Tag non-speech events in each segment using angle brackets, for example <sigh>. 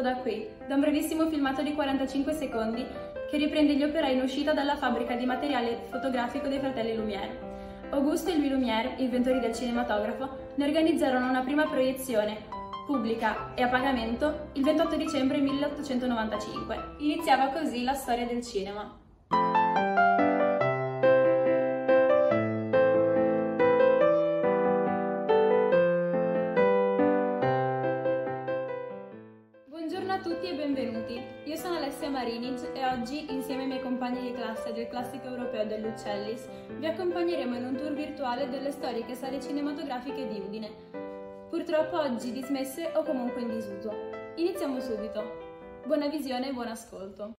Tutto da qui, da un brevissimo filmato di 45 secondi che riprende gli operai in uscita dalla fabbrica di materiale fotografico dei fratelli Lumière. Augusto e Louis Lumière, inventori del cinematografo, ne organizzarono una prima proiezione, pubblica e a pagamento, il 28 dicembre 1895. Iniziava così la storia del cinema. Oggi, insieme ai miei compagni di classe del classico europeo dell'Uccellis, vi accompagneremo in un tour virtuale delle storiche sale cinematografiche di Udine. Purtroppo oggi dismesse o comunque in disuso. Iniziamo subito. Buona visione e buon ascolto.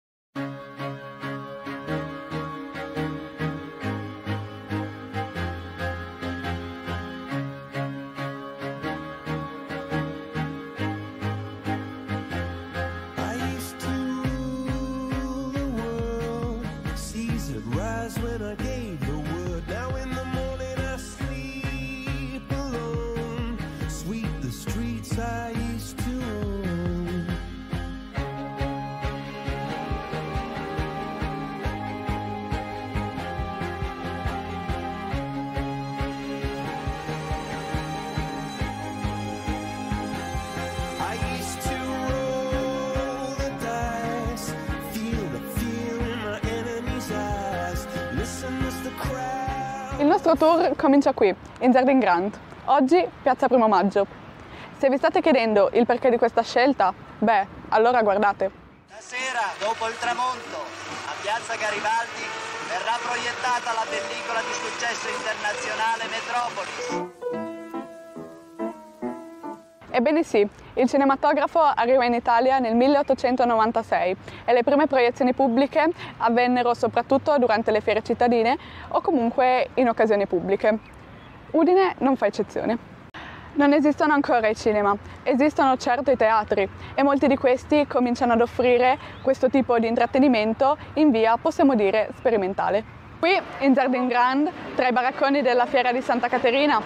Tour comincia qui, in Jardin Grand. Oggi, piazza Primo Maggio. Se vi state chiedendo il perché di questa scelta, beh, allora guardate. Stasera, dopo il tramonto, a Piazza Garibaldi verrà proiettata la pellicola di successo internazionale Metropolis. Ebbene sì, il cinematografo arriva in Italia nel 1896 e le prime proiezioni pubbliche avvennero soprattutto durante le fiere cittadine o comunque in occasioni pubbliche. Udine non fa eccezione. Non esistono ancora i cinema, esistono certo i teatri e molti di questi cominciano ad offrire questo tipo di intrattenimento in via, possiamo dire, sperimentale. Qui in Jardin Grand, tra i baracconi della fiera di Santa Caterina,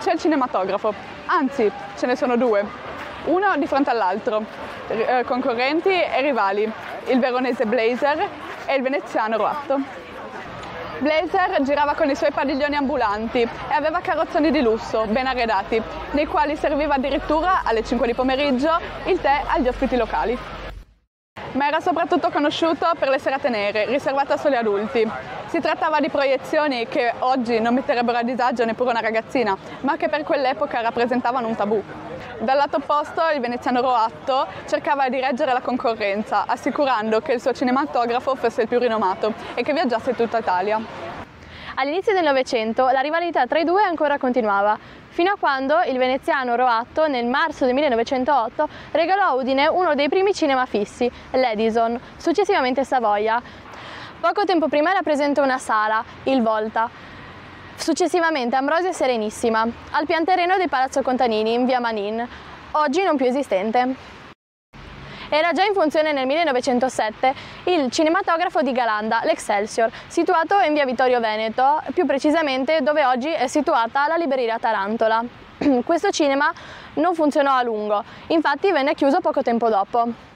c'è il cinematografo, anzi ce ne sono due, uno di fronte all'altro, eh, concorrenti e rivali, il veronese Blazer e il veneziano Roatto. Blazer girava con i suoi padiglioni ambulanti e aveva carrozzoni di lusso, ben arredati, nei quali serviva addirittura alle 5 di pomeriggio il tè agli ospiti locali. Ma era soprattutto conosciuto per le serate nere, riservate a soli adulti. Si trattava di proiezioni che oggi non metterebbero a disagio neppure una ragazzina, ma che per quell'epoca rappresentavano un tabù. Dal lato opposto il veneziano Roatto cercava di reggere la concorrenza, assicurando che il suo cinematografo fosse il più rinomato e che viaggiasse tutta Italia. All'inizio del Novecento la rivalità tra i due ancora continuava, fino a quando il veneziano Roatto nel marzo del 1908 regalò a Udine uno dei primi cinema fissi, l'Edison, successivamente Savoia. Poco tempo prima era presente una sala, il Volta, successivamente Ambrosio e Serenissima, al pian terreno del Palazzo Contanini in via Manin, oggi non più esistente. Era già in funzione nel 1907 il cinematografo di Galanda, l'Excelsior, situato in via Vittorio Veneto, più precisamente dove oggi è situata la libreria Tarantola. <clears throat> Questo cinema non funzionò a lungo, infatti venne chiuso poco tempo dopo.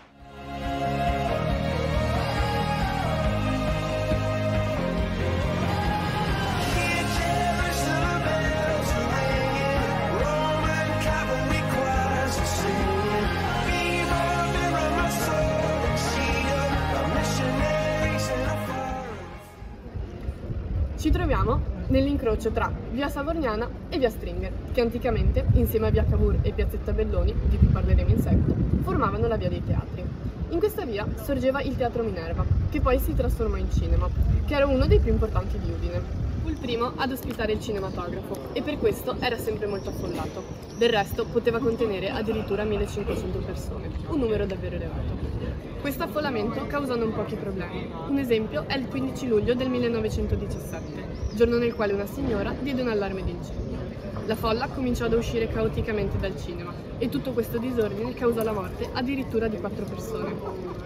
Nell'incrocio tra via Savorniana e via Stringer, che anticamente, insieme a via Cavour e piazzetta Belloni, di cui parleremo in seguito, formavano la via dei teatri. In questa via sorgeva il Teatro Minerva, che poi si trasformò in cinema, che era uno dei più importanti di Udine. Fu il primo ad ospitare il cinematografo e per questo era sempre molto affollato. Del resto poteva contenere addirittura 1500 persone, un numero davvero elevato. Questo affollamento causò non pochi problemi. Un esempio è il 15 luglio del 1917, giorno nel quale una signora diede un allarme di incendio. La folla cominciò ad uscire caoticamente dal cinema e tutto questo disordine causò la morte addirittura di quattro persone.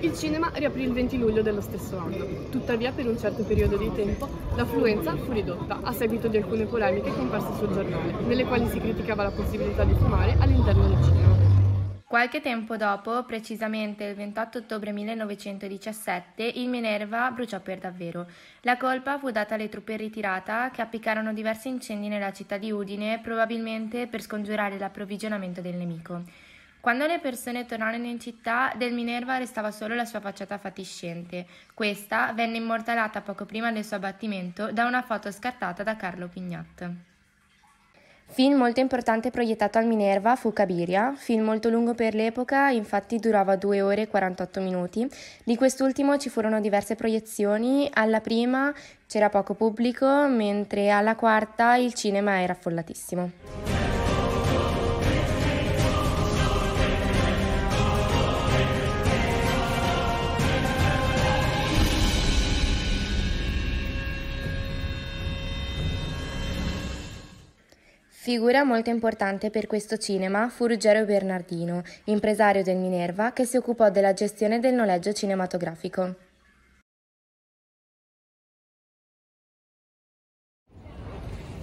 Il cinema riaprì il 20 luglio dello stesso anno, tuttavia per un certo periodo di tempo l'affluenza fu ridotta a seguito di alcune polemiche comparse sul giornale, nelle quali si criticava la possibilità di fumare all'interno del cinema. Qualche tempo dopo, precisamente il 28 ottobre 1917, il Minerva bruciò per davvero. La colpa fu data alle truppe in ritirata che appiccarono diversi incendi nella città di Udine, probabilmente per scongiurare l'approvvigionamento del nemico. Quando le persone tornarono in città, del Minerva restava solo la sua facciata fatiscente. Questa venne immortalata poco prima del suo abbattimento da una foto scattata da Carlo Pignat. Film molto importante proiettato al Minerva fu Cabiria, film molto lungo per l'epoca, infatti durava 2 ore e 48 minuti. Di quest'ultimo ci furono diverse proiezioni, alla prima c'era poco pubblico, mentre alla quarta il cinema era affollatissimo. Figura molto importante per questo cinema fu Ruggero Bernardino, impresario del Minerva che si occupò della gestione del noleggio cinematografico.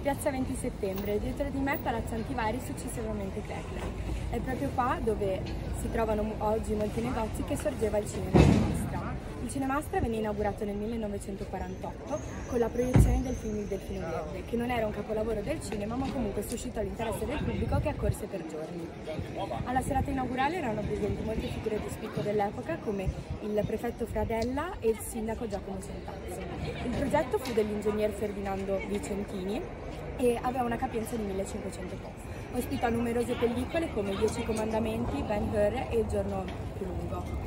Piazza 20 settembre, dietro di me Palazzo Antivari, successivamente Kepler. È proprio qua dove si trovano oggi molti negozi che sorgeva il cinema Nostra. Il Cinemastra venne inaugurato nel 1948 con la proiezione del film Il Delfino Verde, che non era un capolavoro del cinema ma comunque suscitò l'interesse del pubblico che accorse per giorni. Alla serata inaugurale erano presenti molte figure di spicco dell'epoca come il prefetto Fradella e il sindaco Giacomo Santazzi. Il progetto fu dell'ingegner Ferdinando Vicentini e aveva una capienza di 1500 posti. Ospita numerose pellicole come Dieci Comandamenti, Ben Hur e Il giorno più lungo.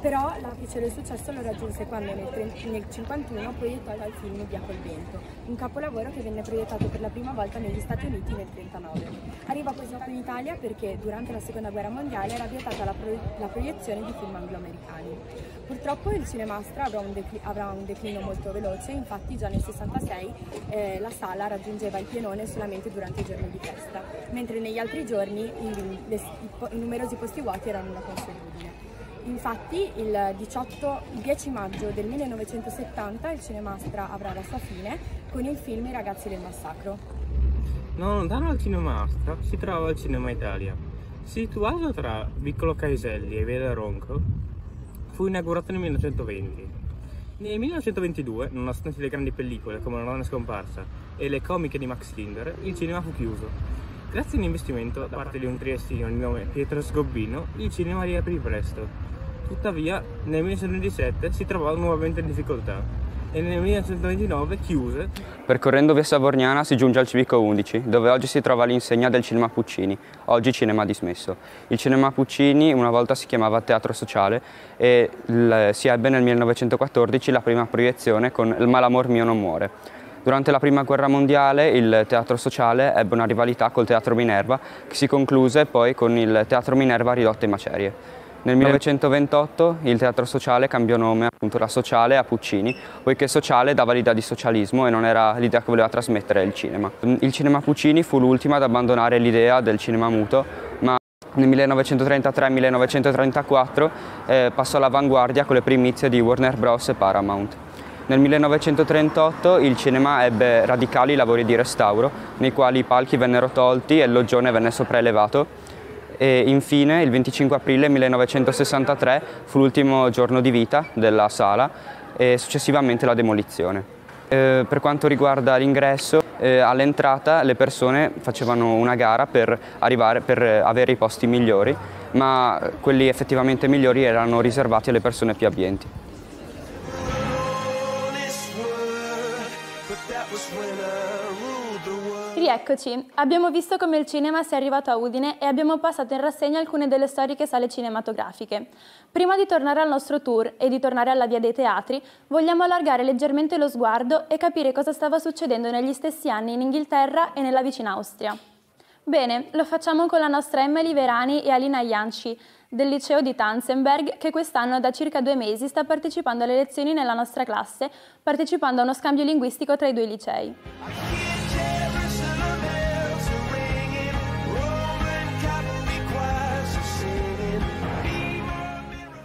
Però l'apice del successo lo raggiunse quando nel 1951 proiettò il film Via col vento, un capolavoro che venne proiettato per la prima volta negli Stati Uniti nel 1939. Arriva qui in Italia perché durante la seconda guerra mondiale era vietata la, pro- la proiezione di film anglo-americani. Purtroppo il cinemastra avrà un, avrà un, declino molto veloce, infatti già nel 1966 eh, la sala raggiungeva il pienone solamente durante i giorni di festa, mentre negli altri giorni i numerosi posti vuoti erano una consuetudine. Infatti il 18, 10 maggio del 1970 il Cinemastra avrà la sua fine con il film I ragazzi del massacro. Non lontano dal Cinemastra si trova il Cinema Italia. Situato tra Viccolo Caeselli e del Ronco, fu inaugurato nel 1920. Nel 1922, nonostante le grandi pellicole come La nonna scomparsa e le comiche di Max Linder, il cinema fu chiuso. Grazie a un investimento da parte di un triestino di nome Pietro Sgobbino, il cinema riaprì presto. Tuttavia, nel 1927 si trovò nuovamente in difficoltà e nel 1929 chiuse. Percorrendo via Savorniana si giunge al Civico 11, dove oggi si trova l'insegna del Cinema Puccini, oggi cinema dismesso. Il Cinema Puccini una volta si chiamava Teatro Sociale e si ebbe nel 1914 la prima proiezione con Il Malamor mio non muore. Durante la Prima Guerra Mondiale il Teatro Sociale ebbe una rivalità col Teatro Minerva che si concluse poi con il Teatro Minerva ridotto in macerie. Nel 1928 il teatro sociale cambiò nome appunto da sociale a Puccini, poiché sociale dava l'idea di socialismo e non era l'idea che voleva trasmettere il cinema. Il cinema Puccini fu l'ultimo ad abbandonare l'idea del cinema muto, ma nel 1933-1934 eh, passò all'avanguardia con le primizie di Warner Bros. e Paramount. Nel 1938 il cinema ebbe radicali lavori di restauro, nei quali i palchi vennero tolti e il loggione venne sopraelevato e infine il 25 aprile 1963 fu l'ultimo giorno di vita della sala e successivamente la demolizione. Eh, per quanto riguarda l'ingresso, eh, all'entrata le persone facevano una gara per, arrivare, per avere i posti migliori, ma quelli effettivamente migliori erano riservati alle persone più abbienti. Rieccoci, abbiamo visto come il cinema sia arrivato a Udine e abbiamo passato in rassegna alcune delle storiche sale cinematografiche. Prima di tornare al nostro tour e di tornare alla via dei teatri, vogliamo allargare leggermente lo sguardo e capire cosa stava succedendo negli stessi anni in Inghilterra e nella vicina Austria. Bene, lo facciamo con la nostra Emily Verani e Alina Ianci del liceo di Tanzenberg che quest'anno da circa due mesi sta partecipando alle lezioni nella nostra classe, partecipando a uno scambio linguistico tra i due licei.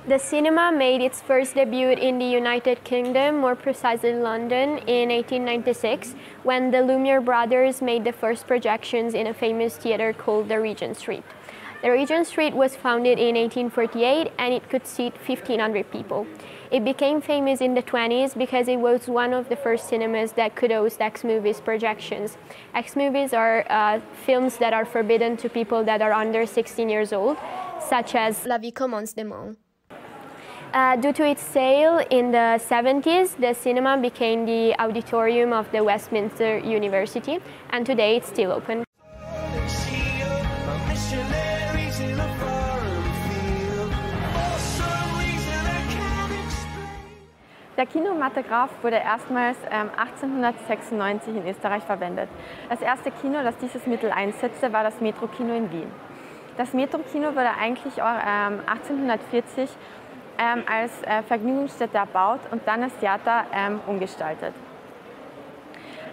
The cinema made its first debut in the United Kingdom, more precisely London, in 1896 when the Lumiere brothers made the first projections in a famous theatre called the Regent Street. The Regent Street was founded in 1848 and it could seat 1,500 people. It became famous in the 20s because it was one of the first cinemas that could host X movies projections. X movies are uh, films that are forbidden to people that are under 16 years old, such as La Vie commence demain. Uh, due to its sale in the 70s, the cinema became the auditorium of the Westminster University, and today it's still open. Der Kinematograph wurde erstmals ähm, 1896 in Österreich verwendet. Das erste Kino, das dieses Mittel einsetzte, war das Metro-Kino in Wien. Das Metro-Kino wurde eigentlich auch, ähm, 1840 ähm, als äh, Vergnügungsstätte erbaut und dann als Theater ähm, umgestaltet.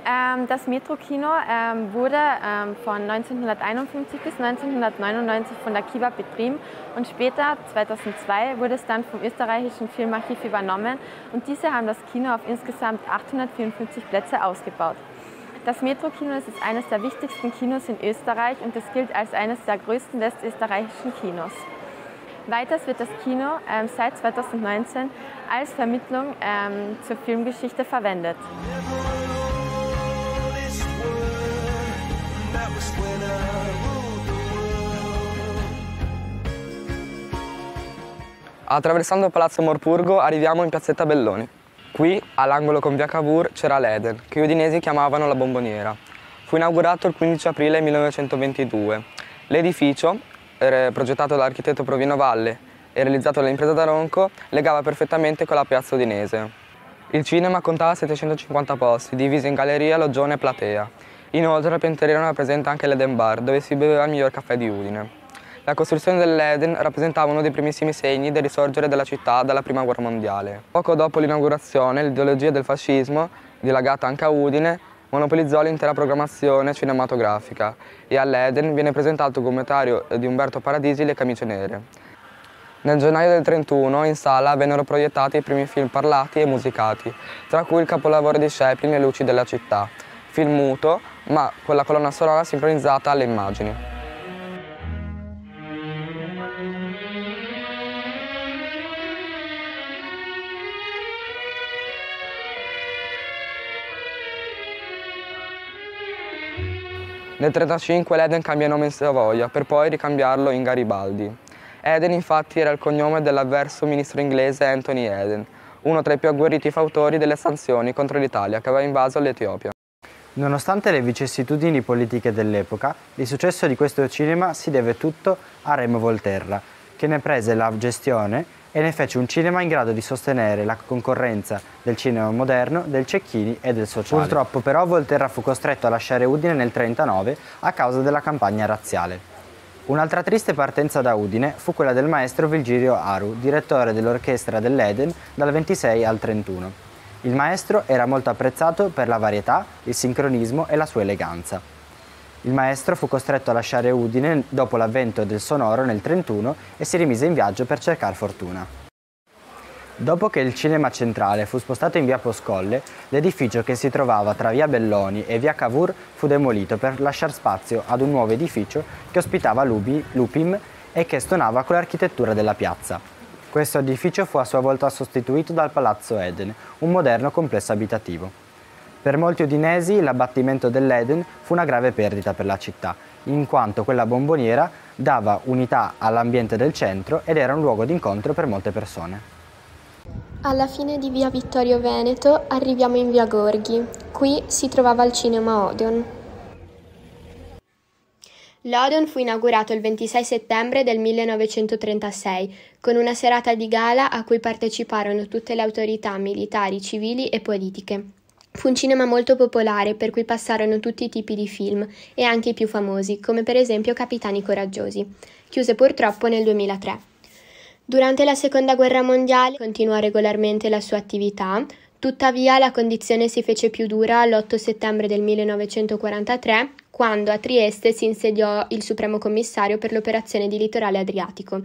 Ähm, das Metro-Kino ähm, wurde ähm, von 1951 bis 1999 von der Kiva betrieben und später, 2002, wurde es dann vom österreichischen Filmarchiv übernommen und diese haben das Kino auf insgesamt 854 Plätze ausgebaut. Das Metro-Kino ist eines der wichtigsten Kinos in Österreich und es gilt als eines der größten westösterreichischen Kinos. Weiters wird das Kino ähm, seit 2019 als Vermittlung ähm, zur Filmgeschichte verwendet. I. Attraversando Palazzo Morpurgo arriviamo in piazzetta Belloni. Qui, all'angolo con via Cavour, c'era l'Eden, che gli udinesi chiamavano la bomboniera. Fu inaugurato il 15 aprile 1922. L'edificio, progettato dall'architetto Provino Valle e realizzato dall'impresa Daronco, legava perfettamente con la piazza udinese. Il cinema contava 750 posti, divisi in galleria, loggione e platea. Inoltre al piano interno era presente anche l'Eden Bar, dove si beveva il miglior caffè di Udine. La costruzione dell'Eden rappresentava uno dei primissimi segni del risorgere della città dalla Prima Guerra Mondiale. Poco dopo l'inaugurazione, l'ideologia del fascismo, dilagata anche a Udine, monopolizzò l'intera programmazione cinematografica e all'Eden viene presentato il documentario di Umberto Paradisi Le camicie nere. Nel gennaio del 31 in sala vennero proiettati i primi film parlati e musicati, tra cui il capolavoro di Chaplin Le luci della città, film muto, ma con la colonna sonora sincronizzata alle immagini. Nel 1935 l'Eden cambia nome in Savoia per poi ricambiarlo in Garibaldi. Eden infatti era il cognome dell'avverso ministro inglese Anthony Eden, uno tra i più agguerriti fautori delle sanzioni contro l'Italia che aveva invaso l'Etiopia. Nonostante le vicissitudini politiche dell'epoca, il successo di questo cinema si deve tutto a Remo Volterra, che ne prese la gestione e ne fece un cinema in grado di sostenere la concorrenza del cinema moderno, del Cecchini e del sociale. Purtroppo però Volterra fu costretto a lasciare Udine nel 1939 a causa della campagna razziale. Un'altra triste partenza da Udine fu quella del maestro Virgilio Aru, direttore dell'orchestra dell'Eden dal 26 al 31. Il maestro era molto apprezzato per la varietà, il sincronismo e la sua eleganza. Il maestro fu costretto a lasciare Udine dopo l'avvento del sonoro nel 31 e si rimise in viaggio per cercare fortuna. Dopo che il cinema centrale fu spostato in via Poscolle, l'edificio che si trovava tra via Belloni e via Cavour fu demolito per lasciare spazio ad un nuovo edificio che ospitava Lubi, Lupim e che stonava con l'architettura della piazza. Questo edificio fu a sua volta sostituito dal Palazzo Eden, un moderno complesso abitativo. Per molti udinesi l'abbattimento dell'Eden fu una grave perdita per la città, in quanto quella bomboniera dava unità all'ambiente del centro ed era un luogo d'incontro per molte persone. Alla fine di via Vittorio Veneto arriviamo in via Gorghi. Qui si trovava il cinema Odeon. L'Odeon fu inaugurato il 26 settembre del 1936 con una serata di gala a cui parteciparono tutte le autorità militari, civili e politiche. Fu un cinema molto popolare per cui passarono tutti i tipi di film e anche i più famosi, come per esempio Capitani Coraggiosi. Chiuse purtroppo nel 2003. Durante la Seconda Guerra Mondiale continuò regolarmente la sua attività, tuttavia la condizione si fece più dura l'8 settembre del 1943, quando a Trieste si insediò il Supremo Commissario per l'operazione di litorale adriatico.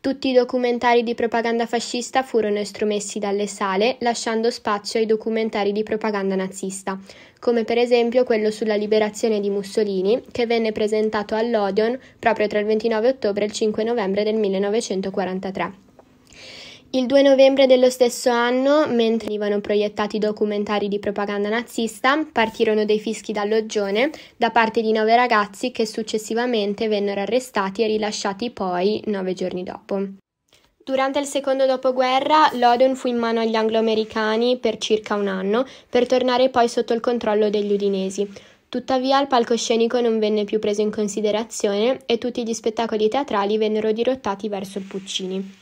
Tutti i documentari di propaganda fascista furono estromessi dalle sale, lasciando spazio ai documentari di propaganda nazista, come per esempio quello sulla liberazione di Mussolini, che venne presentato all'Odeon proprio tra il 29 ottobre e il 5 novembre del 1943. Il 2 novembre dello stesso anno, mentre venivano proiettati documentari di propaganda nazista, partirono dei fischi dall'Oggione da parte di nove ragazzi che successivamente vennero arrestati e rilasciati poi nove giorni dopo. Durante il secondo dopoguerra, l'Odeon fu in mano agli anglo-americani per circa un anno, per tornare poi sotto il controllo degli udinesi. Tuttavia il palcoscenico non venne più preso in considerazione e tutti gli spettacoli teatrali vennero dirottati verso il Puccini.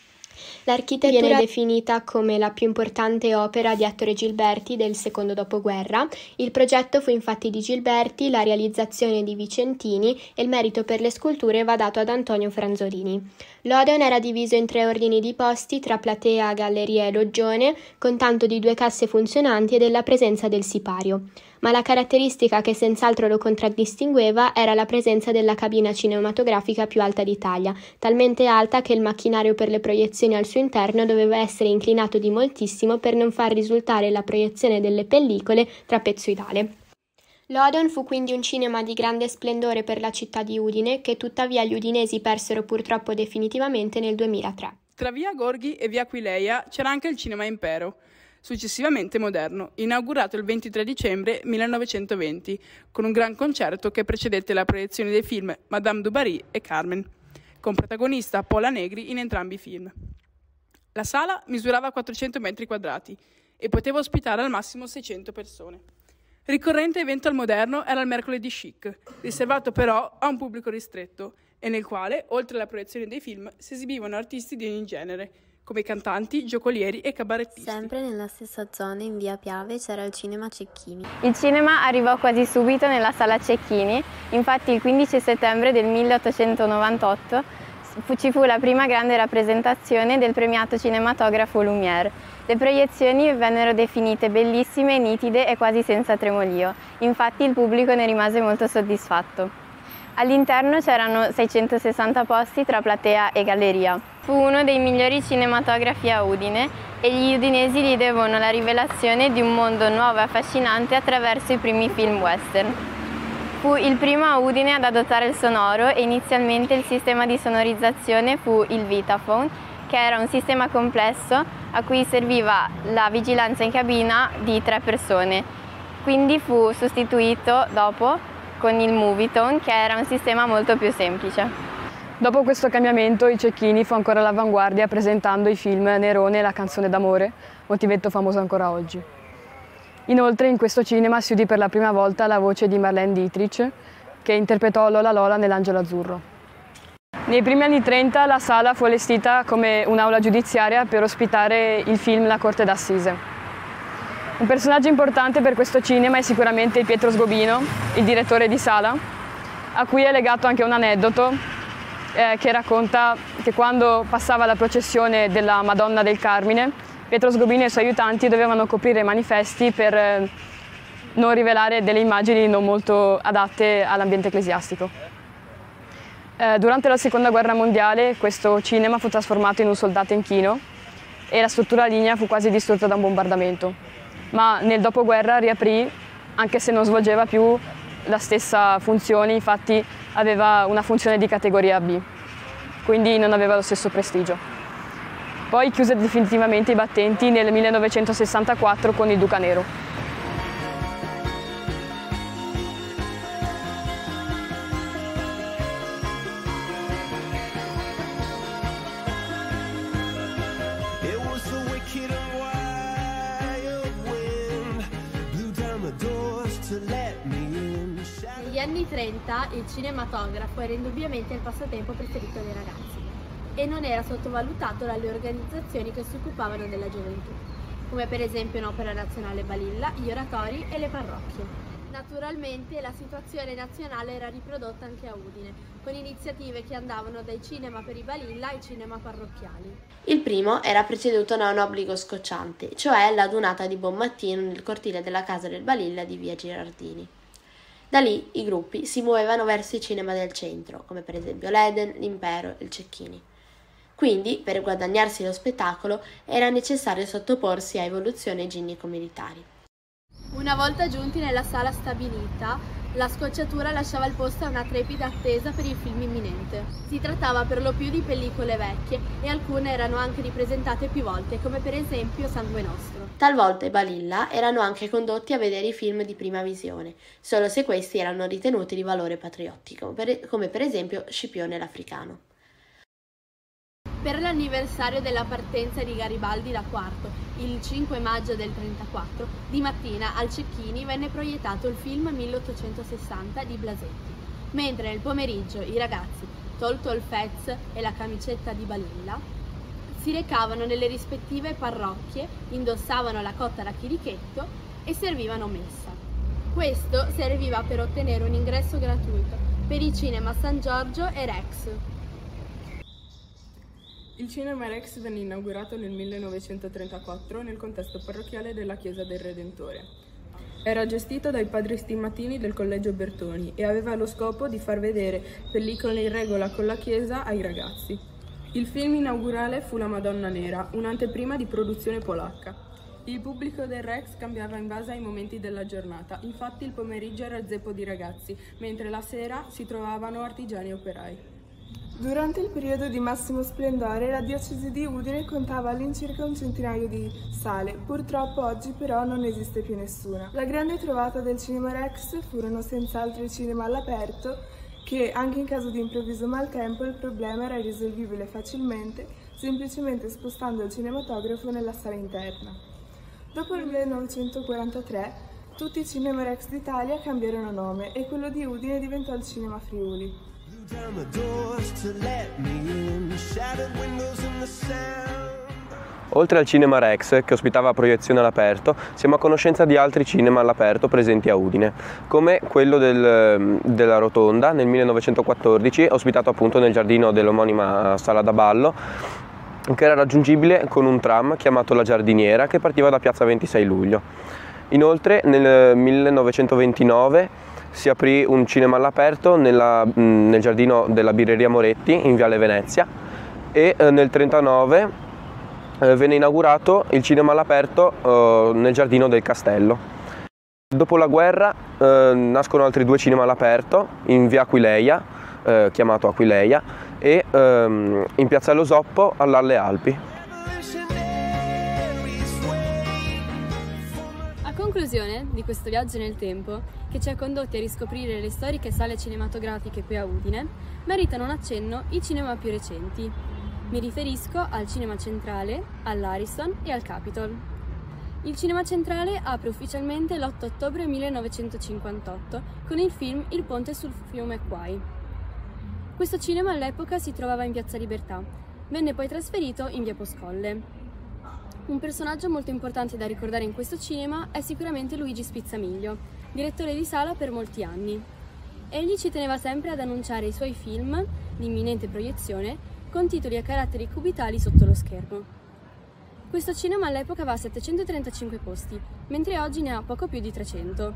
L'architettura viene definita come la più importante opera di Ettore Gilberti del secondo dopoguerra. Il progetto fu infatti di Gilberti, la realizzazione di Vicentini e il merito per le sculture va dato ad Antonio Franzolini. L'Odeon era diviso in tre ordini di posti tra platea, galleria e loggione, con tanto di due casse funzionanti e della presenza del sipario ma la caratteristica che senz'altro lo contraddistingueva era la presenza della cabina cinematografica più alta d'Italia, talmente alta che il macchinario per le proiezioni al suo interno doveva essere inclinato di moltissimo per non far risultare la proiezione delle pellicole trapezoidale. L'Odeon fu quindi un cinema di grande splendore per la città di Udine, che tuttavia gli udinesi persero purtroppo definitivamente nel 2003. Tra via Gorghi e via Aquileia c'era anche il Cinema Impero, successivamente moderno, inaugurato il 23 dicembre 1920, con un gran concerto che precedette la proiezione dei film Madame du Barry e Carmen, con protagonista Paola Negri in entrambi i film. La sala misurava 400 metri quadrati e poteva ospitare al massimo 600 persone. Ricorrente evento al moderno era il mercoledì chic, riservato però a un pubblico ristretto e nel quale, oltre alla proiezione dei film, si esibivano artisti di ogni genere, come cantanti, giocolieri e cabarettisti. Sempre nella stessa zona, in via Piave, c'era il cinema Cecchini. Il cinema arrivò quasi subito nella sala Cecchini, infatti il 15 settembre del 1898 ci fu la prima grande rappresentazione del premiato cinematografo Lumière. Le proiezioni vennero definite bellissime, nitide e quasi senza tremolio, infatti il pubblico ne rimase molto soddisfatto. All'interno c'erano 660 posti tra platea e galleria. Fu uno dei migliori cinematografi a Udine e gli udinesi gli devono la rivelazione di un mondo nuovo e affascinante attraverso i primi film western. Fu il primo a Udine ad adottare il sonoro e inizialmente il sistema di sonorizzazione fu il Vitaphone, che era un sistema complesso a cui serviva la vigilanza in cabina di tre persone. Quindi fu sostituito dopo con il Movietone che era un sistema molto più semplice. Dopo questo cambiamento il Cecchini fu ancora all'avanguardia presentando i film Nerone e la canzone d'amore, motivetto famoso ancora oggi. Inoltre in questo cinema si udì per la prima volta la voce di Marlene Dietrich che interpretò Lola Lola nell'Angelo Azzurro. Nei primi anni 30 la sala fu allestita come un'aula giudiziaria per ospitare il film La Corte d'Assise. Un personaggio importante per questo cinema è sicuramente Pietro Sgobino, il direttore di sala, a cui è legato anche un aneddoto eh, che racconta che quando passava la processione della Madonna del Carmine, Pietro Sgobino e i suoi aiutanti dovevano coprire i manifesti per eh, non rivelare delle immagini non molto adatte all'ambiente ecclesiastico. Eh, durante la seconda guerra mondiale questo cinema fu trasformato in un soldato inchino e la struttura lignea fu quasi distrutta da un bombardamento ma nel dopoguerra riaprì anche se non svolgeva più la stessa funzione, infatti aveva una funzione di categoria B, quindi non aveva lo stesso prestigio. Poi chiuse definitivamente i battenti nel 1964 con il Duca Nero. Cinematografo era indubbiamente il passatempo preferito dei ragazzi e non era sottovalutato dalle organizzazioni che si occupavano della gioventù, come per esempio l'Opera Nazionale Balilla, gli oratori e le parrocchie. Naturalmente la situazione nazionale era riprodotta anche a Udine, con iniziative che andavano dai cinema per i balilla ai cinema parrocchiali. Il primo era preceduto da un obbligo scocciante, cioè l'adunata di buon mattino nel cortile della casa del balilla di via Girardini. Da lì i gruppi si muovevano verso i cinema del centro, come per esempio l'Eden, l'Impero e il Cecchini. Quindi, per guadagnarsi lo spettacolo, era necessario sottoporsi a evoluzioni igienico-militari. Una volta giunti nella sala stabilita, la scocciatura lasciava il posto a una trepida attesa per il film imminente. Si trattava per lo più di pellicole vecchie e alcune erano anche ripresentate più volte, come per esempio Sangue Nostro. Talvolta i Balilla erano anche condotti a vedere i film di prima visione, solo se questi erano ritenuti di valore patriottico, come per esempio Scipione l'Africano. Per l'anniversario della partenza di Garibaldi da Quarto, il 5 maggio del 34, di mattina al Cecchini venne proiettato il film 1860 di Blasetti, mentre nel pomeriggio i ragazzi, tolto il fez e la camicetta di Balilla, si recavano nelle rispettive parrocchie, indossavano la cotta da chirichetto e servivano messa. Questo serviva per ottenere un ingresso gratuito per i cinema San Giorgio e Rex, il Cinema Rex venne inaugurato nel 1934 nel contesto parrocchiale della Chiesa del Redentore. Era gestito dai padri stimmatini del Collegio Bertoni e aveva lo scopo di far vedere pellicole in regola con la Chiesa ai ragazzi. Il film inaugurale fu La Madonna Nera, un'anteprima di produzione polacca. Il pubblico del Rex cambiava in base ai momenti della giornata, infatti il pomeriggio era zeppo di ragazzi, mentre la sera si trovavano artigiani e operai. Durante il periodo di massimo splendore la diocesi di Udine contava all'incirca un centinaio di sale, purtroppo oggi però non esiste più nessuna. La grande trovata del Cinema Rex furono senz'altro i cinema all'aperto, che anche in caso di improvviso maltempo il problema era risolvibile facilmente semplicemente spostando il cinematografo nella sala interna. Dopo il 1943 tutti i Cinema Rex d'Italia cambiarono nome e quello di Udine diventò il Cinema Friuli. Oltre al Cinema Rex, che ospitava proiezione all'aperto, siamo a conoscenza di altri cinema all'aperto presenti a Udine, come quello del, della Rotonda nel 1914, ospitato appunto nel giardino dell'omonima Sala da Ballo, che era raggiungibile con un tram chiamato La Giardiniera che partiva da piazza 26 luglio. Inoltre nel 1929 si aprì un cinema all'aperto nella, nel giardino della birreria Moretti in Viale Venezia e eh, nel 1939 eh, venne inaugurato il cinema all'aperto eh, nel giardino del castello. Dopo la guerra nascono altri due cinema all'aperto in via Aquileia, chiamato Aquileia, e ehm, in piazza Losoppo all'Alle Alpi. conclusione di questo viaggio nel tempo, che ci ha condotti a riscoprire le storiche sale cinematografiche qui a Udine, meritano un accenno i cinema più recenti. Mi riferisco al Cinema Centrale, all'Ariston e al Capitol. Il Cinema Centrale apre ufficialmente l'8 ottobre 1958 con il film Il ponte sul fiume Quai. Questo cinema all'epoca si trovava in Piazza Libertà, venne poi trasferito in Via Poscolle. Un personaggio molto importante da ricordare in questo cinema è sicuramente Luigi Spizzamiglio, direttore di sala per molti anni. Egli ci teneva sempre ad annunciare i suoi film di imminente proiezione con titoli a caratteri cubitali sotto lo schermo. Questo cinema all'epoca aveva 735 posti, mentre oggi ne ha poco più di 300.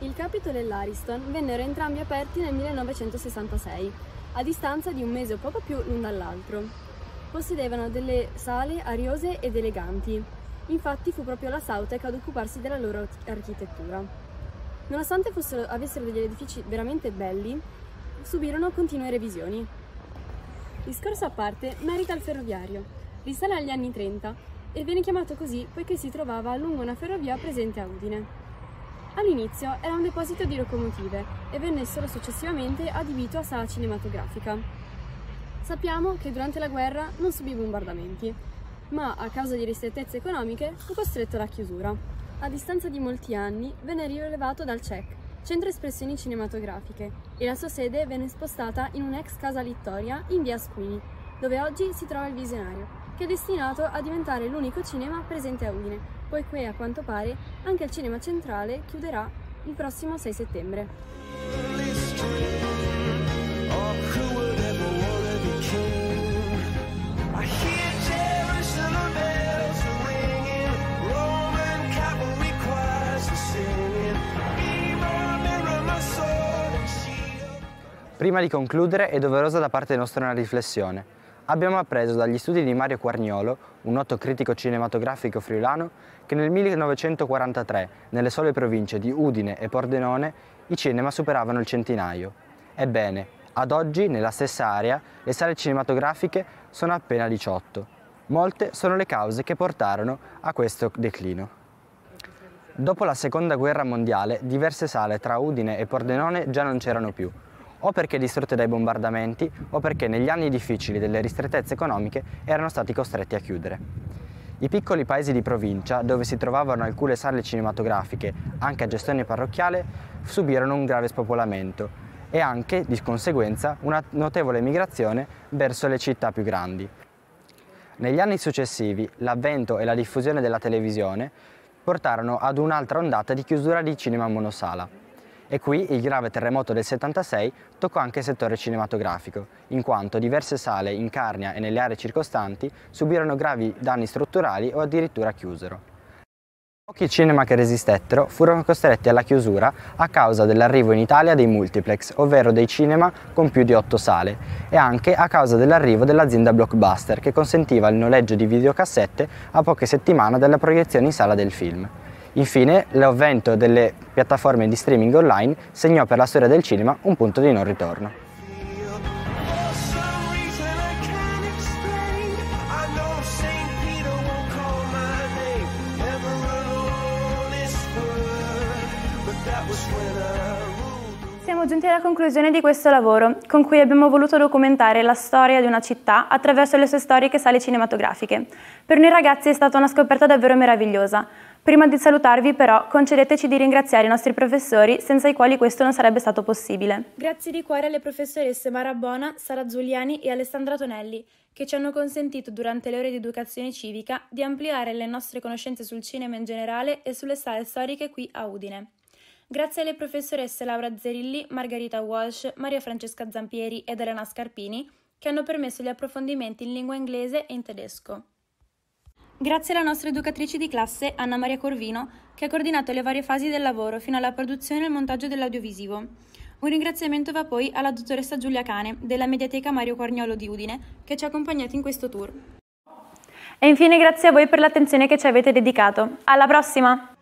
Il Capitol e l'Ariston vennero entrambi aperti nel 1966, a distanza di un mese o poco più l'un dall'altro possedevano delle sale ariose ed eleganti. Infatti fu proprio la Sautec ad occuparsi della loro architettura. Nonostante fossero, avessero degli edifici veramente belli, subirono continue revisioni. Discorso a parte, merita il ferroviario. Risale agli anni 30 e viene chiamato così poiché si trovava lungo una ferrovia presente a Udine. All'inizio era un deposito di locomotive e venne solo successivamente adibito a sala cinematografica. Sappiamo che durante la guerra non subì bombardamenti, ma a causa di ristrettezze economiche fu costretto alla chiusura. A distanza di molti anni venne rilevato dal CEC, Centro Espressioni Cinematografiche, e la sua sede venne spostata in un'ex casa Littoria in via Squini, dove oggi si trova il visionario, che è destinato a diventare l'unico cinema presente a Udine, poiché a quanto pare anche il cinema centrale chiuderà il prossimo 6 settembre. Prima di concludere è doverosa da parte nostra una riflessione. abbiamo appreso dagli studi di Mario Quarniolo, un noto critico cinematografico friulano, che nel 1943, nelle sole province di Udine e Pordenone, i cinema superavano il centinaio. Ebbene, ad oggi, nella stessa area, le sale cinematografiche sono appena 18. Molte sono le cause che portarono a questo declino. Dopo la seconda guerra mondiale, diverse sale tra Udine e Pordenone già non c'erano più, o perché distrutte dai bombardamenti o perché negli anni difficili delle ristrettezze economiche erano stati costretti a chiudere. I piccoli paesi di provincia, dove si trovavano alcune sale cinematografiche, anche a gestione parrocchiale, subirono un grave spopolamento e anche, di conseguenza, una notevole migrazione verso le città più grandi. Negli anni successivi, l'avvento e la diffusione della televisione portarono ad un'altra ondata di chiusura di cinema monosala. E qui il grave terremoto del 76 toccò anche il settore cinematografico, in quanto diverse sale in Carnia e nelle aree circostanti subirono gravi danni strutturali o addirittura chiusero. Pochi cinema che resistettero furono costretti alla chiusura a causa dell'arrivo in Italia dei multiplex, ovvero dei cinema con più di 8 sale, e anche a causa dell'arrivo dell'azienda Blockbuster che consentiva il noleggio di videocassette a poche settimane dalla proiezione in sala del film. Infine, l'avvento delle piattaforme di streaming online segnò per la storia del cinema un punto di non ritorno. Siamo giunti alla conclusione di questo lavoro, con cui abbiamo voluto documentare la storia di una città attraverso le sue storiche sale cinematografiche. Per noi ragazzi è stata una scoperta davvero meravigliosa. Prima di salutarvi però concedeteci di ringraziare i nostri professori senza i quali questo non sarebbe stato possibile. Grazie di cuore alle professoresse Mara Bona, Sara Giuliani e Alessandra Tonelli che ci hanno consentito durante le ore di educazione civica di ampliare le nostre conoscenze sul cinema in generale e sulle sale storiche qui a Udine. Grazie alle professoresse Laura Zerilli, Margherita Walsh, Maria Francesca Zampieri ed Elena Scarpini che hanno permesso gli approfondimenti in lingua inglese e in tedesco. Grazie alla nostra educatrice di classe, Anna Maria Corvino, che ha coordinato le varie fasi del lavoro fino alla produzione e al montaggio dell'audiovisivo. Un ringraziamento va poi alla dottoressa Giulia Cane, della Mediateca Mario Quarniolo di Udine, che ci ha accompagnati in questo tour. E infine grazie a voi per l'attenzione che ci avete dedicato. Alla prossima!